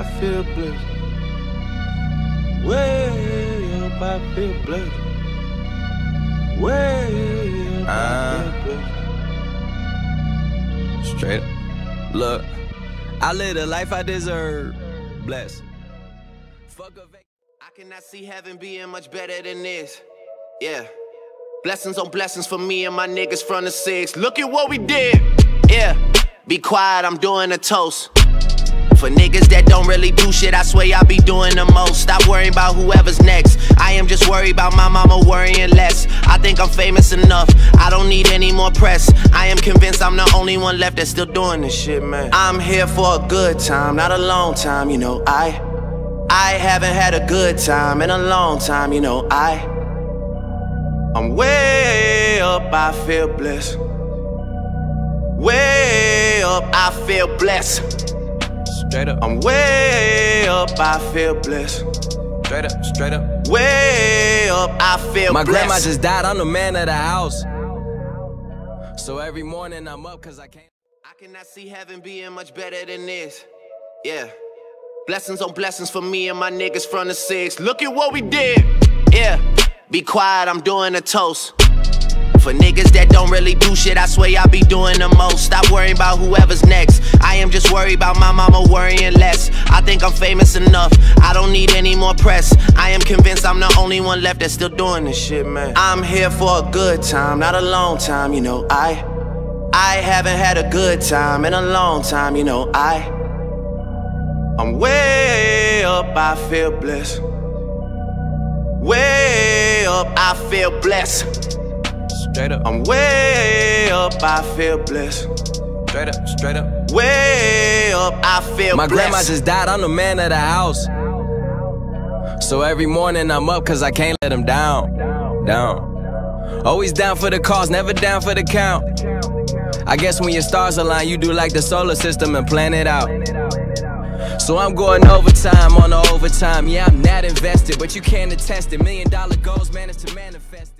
I feel blessed. Way up, I feel blessed. Way up, I ah. feel blessed. Straight up. Look, I live the life I deserve. Bless. Fuck a vac- I cannot see heaven being much better than this. Yeah. Blessings on blessings for me and my niggas from the six. Look at what we did. Yeah. Be quiet, I'm doing a toast. For niggas that don't really do shit, I swear I be doing the most. Stop worrying about whoever's next. I am just worried about my mama worrying less. I think I'm famous enough. I don't need any more press. I am convinced I'm the only one left that's still doing this shit, man. I'm here for a good time, not a long time, you know. I I haven't had a good time in a long time, you know. I I'm way up, I feel blessed. Way up, I feel blessed. Straight up. I'm way up, I feel blessed. Straight up. Straight up. Way up, I feel My blessed. grandma just died. I'm the man of the house. So every morning I'm up cause I can't. I cannot see heaven being much better than this. Yeah. Blessings on blessings for me and my niggas from the six. Look at what we did. Yeah. Be quiet, I'm doing a toast. For niggas that don't really do shit, I swear I'll be doing the most. Stop worrying about whoever's next. Just worried about my mama worrying less. I think I'm famous enough. I don't need any more press. I am convinced I'm the only one left that's still doing this shit, man. I'm here for a good time, not a long time, you know. I I haven't had a good time in a long time, you know. I I'm way up, I feel blessed. Way up, I feel blessed. Straight up. I'm way up, I feel blessed. Straight up. Straight up. Way up, I feel My blessed. grandma just died. I'm the man of the house. So every morning I'm up cause I can't let him down. Down. Always down for the cause, never down for the count. I guess when your stars align, you do like the solar system and plan it out. So I'm going overtime on the overtime. Yeah, I'm not invested, but you can't attest it. Million dollar goals managed to manifest it.